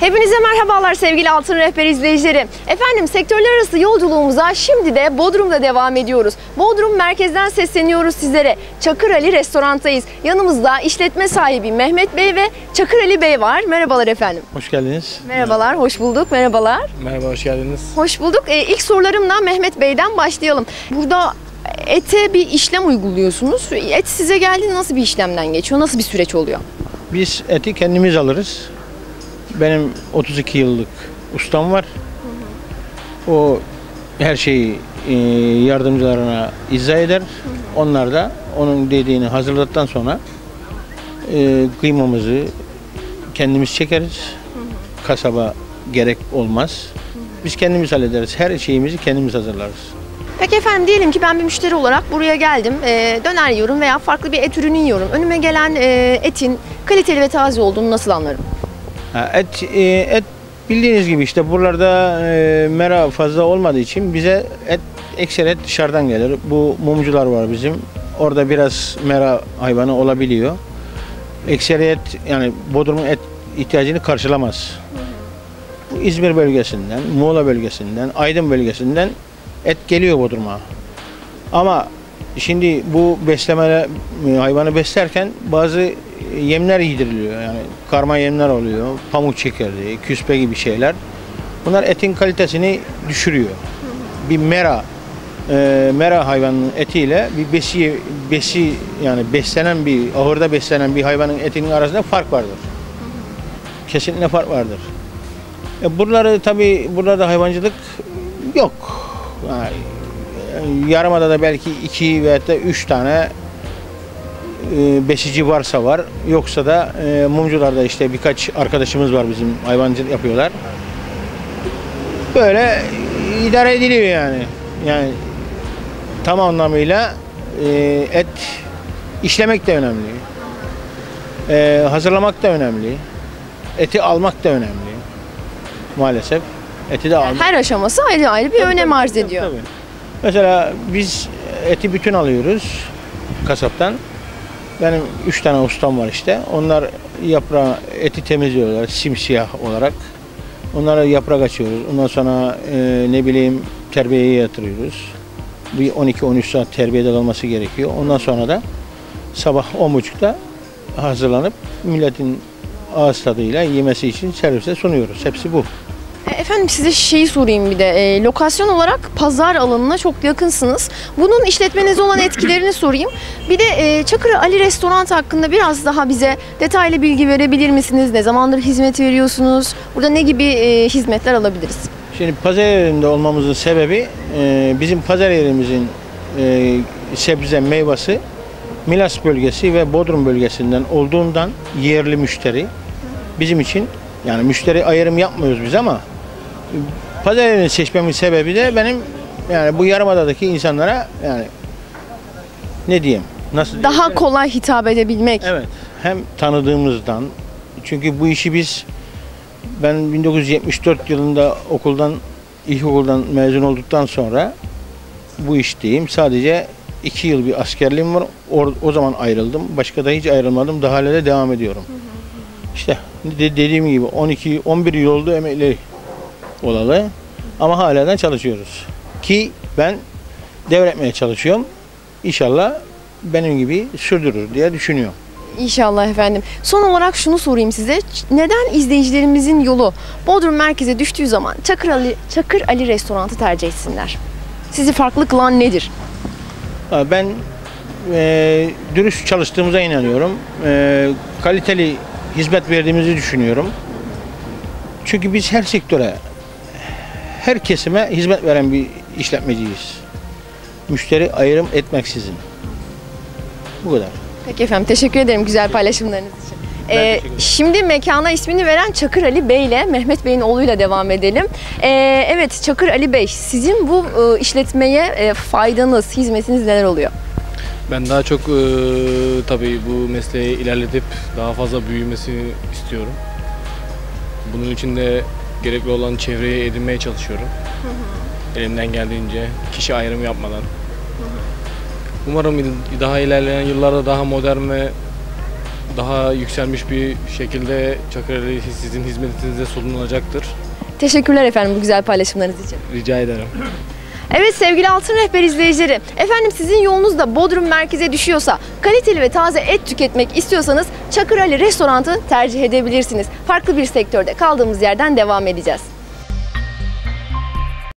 Hepinize merhabalar sevgili Altın Rehber izleyicileri. Efendim sektörler arası yolculuğumuza şimdi de Bodrum'da devam ediyoruz. Bodrum merkezden sesleniyoruz sizlere. Çakır Ali restorantayız. Yanımızda işletme sahibi Mehmet Bey ve Çakır Ali Bey var. Merhabalar efendim. Hoş geldiniz. Merhabalar, hoş bulduk. Merhabalar. Merhaba, hoş geldiniz. Hoş bulduk. Ee, ilk sorularımla Mehmet Bey'den başlayalım. Burada ete bir işlem uyguluyorsunuz. Et size geldi nasıl bir işlemden geçiyor? Nasıl bir süreç oluyor? Biz eti kendimiz alırız. Benim 32 yıllık ustam var. O her şeyi e, yardımcılarına izah eder. Onlar da onun dediğini hazırladıktan sonra e, kıymamızı kendimiz çekeriz. Kasaba gerek olmaz. Biz kendimiz hallederiz. Her şeyimizi kendimiz hazırlarız. Peki efendim diyelim ki ben bir müşteri olarak buraya geldim. Ee, döner yiyorum veya farklı bir et ürünü yiyorum. Önüme gelen e, etin kaliteli ve taze olduğunu nasıl anlarım? Et e, et bildiğiniz gibi işte buralarda e, mera fazla olmadığı için bize et ekser dışarıdan gelir. Bu mumcular var bizim. Orada biraz mera hayvanı olabiliyor. Ekseriyet yani Bodrum'un et ihtiyacını karşılamaz. Bu İzmir bölgesinden, Muğla bölgesinden, Aydın bölgesinden et geliyor Bodrum'a. Ama şimdi bu besleme e, hayvanı beslerken bazı yemler yediriliyor. Yani karma yemler oluyor, pamuk çekirdeği, küspe gibi şeyler. Bunlar etin kalitesini düşürüyor. Bir mera e, mera hayvanının etiyle bir besi besi yani beslenen bir ahırda beslenen bir hayvanın etinin arasında fark vardır. Kesinlikle fark vardır. E, buraları tabi burada hayvancılık yok. Yani, yarımada da belki iki veya da üç tane e, besici varsa var. Yoksa da e, mumcularda işte birkaç arkadaşımız var bizim hayvancılık yapıyorlar. Böyle idare ediliyor yani. Yani tam anlamıyla e, et işlemek de önemli. E, hazırlamak da önemli. Eti almak da önemli. Maalesef. Eti de almak. Her aşaması ayrı ayrı bir Tabii, önem tabii, arz tabii, ediyor. tabii. Mesela biz eti bütün alıyoruz kasaptan. Benim üç tane ustam var işte. Onlar yaprağı, eti temizliyorlar simsiyah olarak. Onlara yaprak açıyoruz. Ondan sonra e, ne bileyim terbiyeye yatırıyoruz. Bir 12-13 saat terbiyede kalması gerekiyor. Ondan sonra da sabah 10.30'da hazırlanıp milletin ağız tadıyla yemesi için servise sunuyoruz. Hepsi bu. E, Efendim size şeyi sorayım bir de. E, lokasyon olarak pazar alanına çok yakınsınız. Bunun işletmenize olan etkilerini sorayım. Bir de e, Çakır Ali Restoran hakkında biraz daha bize detaylı bilgi verebilir misiniz? Ne zamandır hizmet veriyorsunuz? Burada ne gibi e, hizmetler alabiliriz? Şimdi pazar yerinde olmamızın sebebi e, bizim pazar yerimizin e, sebze meyvesi Milas bölgesi ve Bodrum bölgesinden olduğundan yerli müşteri bizim için yani müşteri ayrım yapmıyoruz biz ama pazar yerini seçmemin sebebi de benim yani bu yarımadadaki insanlara yani ne diyeyim nasıl Daha diyeyim? kolay hitap edebilmek. Evet. Hem tanıdığımızdan çünkü bu işi biz ben 1974 yılında okuldan ilkokuldan mezun olduktan sonra bu işteyim. Sadece iki yıl bir askerliğim var. O, o zaman ayrıldım. Başka da hiç ayrılmadım. Daha hala da devam ediyorum. İşte de- dediğim gibi 12 11 yıl oldu emekli olalı. Ama hala da çalışıyoruz. Ki ben devretmeye çalışıyorum. İnşallah benim gibi sürdürür diye düşünüyorum. İnşallah efendim. Son olarak şunu sorayım size. Neden izleyicilerimizin yolu Bodrum merkeze düştüğü zaman Çakır Ali, Çakır Ali Restoran'ı tercih etsinler? Sizi farklı kılan nedir? Ben e, dürüst çalıştığımıza inanıyorum. E, kaliteli hizmet verdiğimizi düşünüyorum. Çünkü biz her sektöre, her kesime hizmet veren bir işletmeciyiz. Müşteri ayrım etmeksizin. Bu kadar. Peki efendim teşekkür ederim güzel paylaşımlarınız için. Ee, şimdi mekana ismini veren Çakır Ali Bey ile Mehmet Bey'in oğluyla devam edelim. Ee, evet Çakır Ali Bey sizin bu e, işletmeye e, faydanız, hizmetiniz neler oluyor? Ben daha çok e, tabii bu mesleği ilerletip daha fazla büyümesini istiyorum. Bunun için de gerekli olan çevreyi edinmeye çalışıyorum. Elimden geldiğince kişi ayrımı yapmadan. Umarım il- daha ilerleyen yıllarda daha modern ve daha yükselmiş bir şekilde Çakıreli sizin hizmetinizde sunulacaktır. Teşekkürler efendim bu güzel paylaşımlarınız için. Rica ederim. Evet sevgili Altın Rehber izleyicileri, efendim sizin yolunuz da Bodrum merkeze düşüyorsa, kaliteli ve taze et tüketmek istiyorsanız Çakır Ali Restorant'ı tercih edebilirsiniz. Farklı bir sektörde kaldığımız yerden devam edeceğiz.